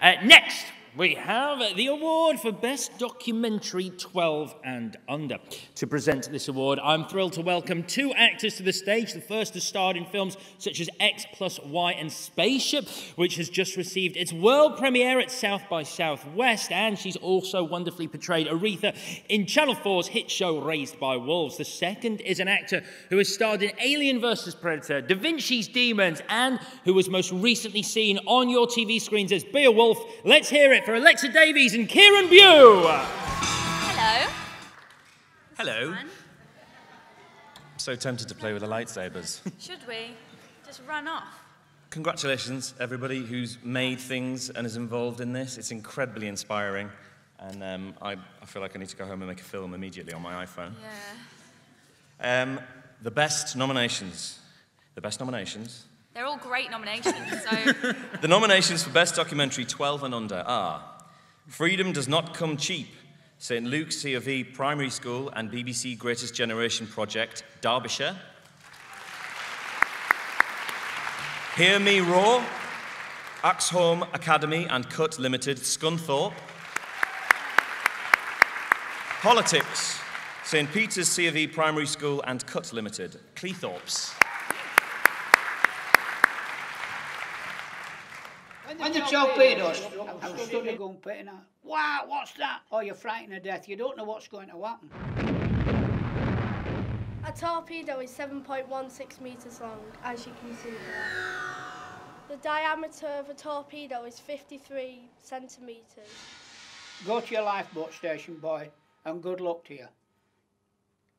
Uh, next, we have the award for Best Documentary 12 and Under. To present this award, I'm thrilled to welcome two actors to the stage. The first has starred in films such as X plus Y and Spaceship, which has just received its world premiere at South by Southwest, and she's also wonderfully portrayed Aretha in Channel 4's hit show Raised by Wolves. The second is an actor who has starred in Alien vs. Predator, Da Vinci's Demons, and who was most recently seen on your TV screens as Beowulf. Let's hear it for Alexa Davies and Kieran Bew. Hello. Hello. I'm so tempted to play with the lightsabers. Should we just run off? Congratulations, everybody who's made things and is involved in this. It's incredibly inspiring. And um, I, I feel like I need to go home and make a film immediately on my iPhone. Yeah. Um, the best nominations. The best nominations. They're all great nominations, so The nominations for Best Documentary 12 and Under are Freedom Does Not Come Cheap, St. Luke's C of E Primary School and BBC Greatest Generation Project, Derbyshire. Hear Me Roar, Axholme Academy and Cut Limited, Scunthorpe. Politics, St. Peter's C of E Primary School and Cut Limited, Cleethorpes. When the torpedoes struck, I was stood there going, putting out, wow, what's that? Oh, you're frightened to death. You don't know what's going to happen. A torpedo is 7.16 metres long, as you can see there. The diameter of a torpedo is 53 centimetres. Go to your lifeboat station, boy, and good luck to you.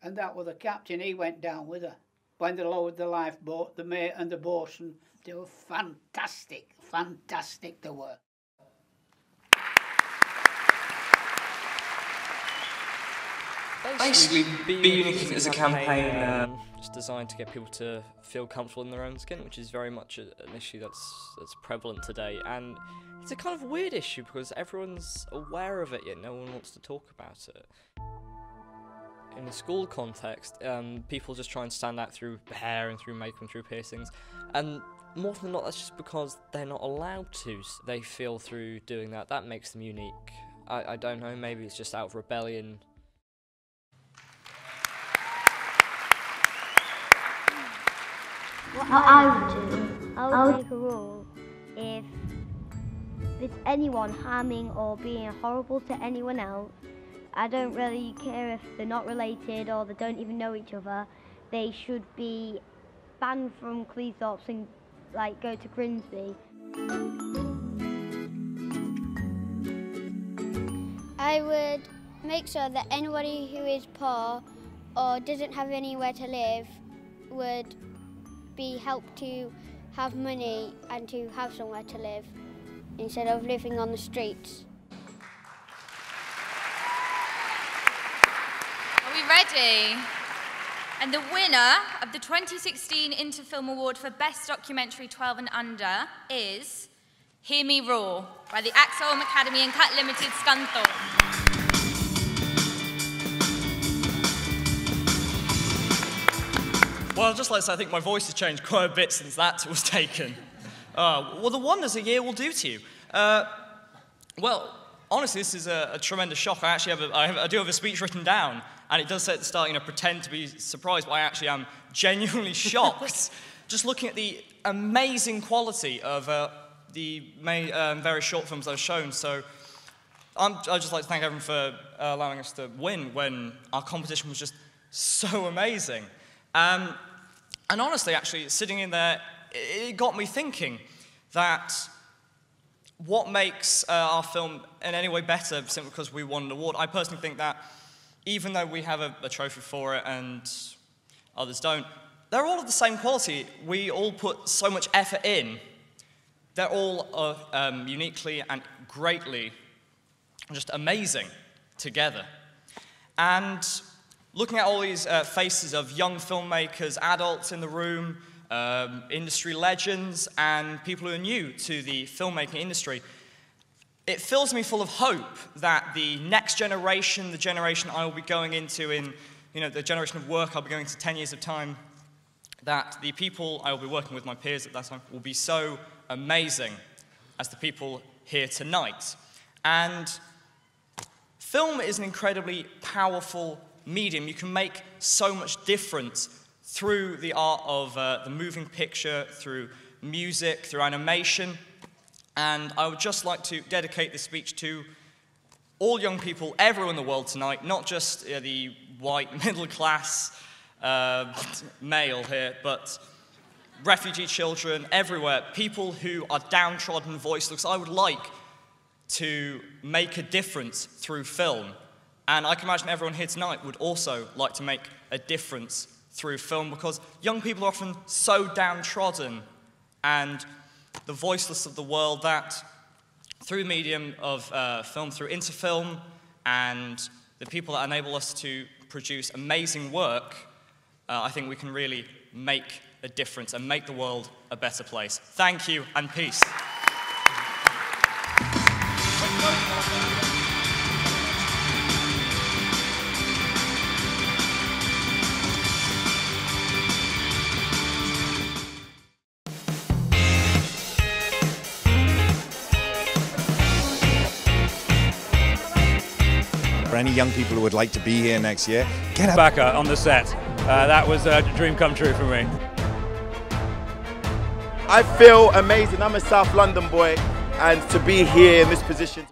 And that was the captain, he went down with her. When they lowered the lifeboat, the mate and the boatswain, they were fantastic, fantastic they were. Basically, Be Unique is a campaign. Um, just designed to get people to feel comfortable in their own skin, which is very much a, an issue that's that's prevalent today. And it's a kind of weird issue because everyone's aware of it, yet no one wants to talk about it. In a school context, um, people just try and stand out through hair and through makeup and through piercings, and more than not, that's just because they're not allowed to. They feel through doing that. That makes them unique. I, I don't know. Maybe it's just out of rebellion. What I would do, I would make a rule if there's anyone harming or being horrible to anyone else, I don't really care if they're not related or they don't even know each other, they should be banned from Cleethorpes and like go to Grimsby. I would make sure that anybody who is poor or doesn't have anywhere to live would be helped to have money and to have somewhere to live instead of living on the streets. Are we ready? And the winner of the 2016 Into Film Award for Best Documentary 12 and Under is Hear Me Roar by the Axholme Academy and Cut Limited Scunthorpe. Well, just like to say, I think my voice has changed quite a bit since that was taken. Uh, well, the wonders a year will do to you. Uh, well, honestly, this is a, a tremendous shock. I actually have, a, I, have I do have a speech written down, and it does say at the start, you know, pretend to be surprised, but I actually am genuinely shocked. just looking at the amazing quality of uh, the ma- um, various short films that I've shown. So I'm, I'd just like to thank everyone for uh, allowing us to win when our competition was just so amazing. Um, and honestly, actually, sitting in there, it, it got me thinking that what makes uh, our film in any way better simply because we won an award, I personally think that even though we have a, a trophy for it and others don't, they're all of the same quality. We all put so much effort in. They're all uh, um, uniquely and greatly just amazing together. And looking at all these uh, faces of young filmmakers, adults in the room, um, industry legends, and people who are new to the filmmaking industry, it fills me full of hope that the next generation, the generation I will be going into in, you know, the generation of work I'll be going into 10 years of time, that the people I will be working with, my peers at that time, will be so amazing as the people here tonight. And film is an incredibly powerful medium. You can make so much difference through the art of uh, the moving picture, through music, through animation. And I would just like to dedicate this speech to all young people everywhere in the world tonight, not just uh, the white middle class uh, male here, but refugee children everywhere, people who are downtrodden, voiceless. I would like to make a difference through film. And I can imagine everyone here tonight would also like to make a difference through film because young people are often so downtrodden and the voiceless of the world that through medium of uh, film, through Into Film and the people that enable us to produce amazing work, uh, I think we can really make a difference and make the world a better place. Thank you and peace. For any young people who would like to be here next year, get up. Backer on the set. Uh, that was a dream come true for me. I feel amazing. I'm a South London boy, and to be here in this position.